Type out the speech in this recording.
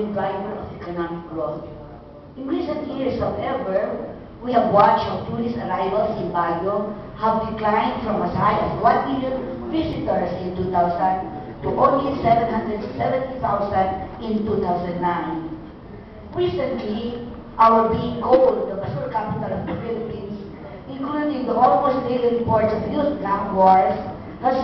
driver of economic growth. In recent years, however, we have watched how tourist arrivals in Baguio have declined from as high as 1 million visitors in 2000 to only 770,000 in 2009. Recently, our being called the basura capital of the Philippines, including the almost daily reports of youth gang wars, has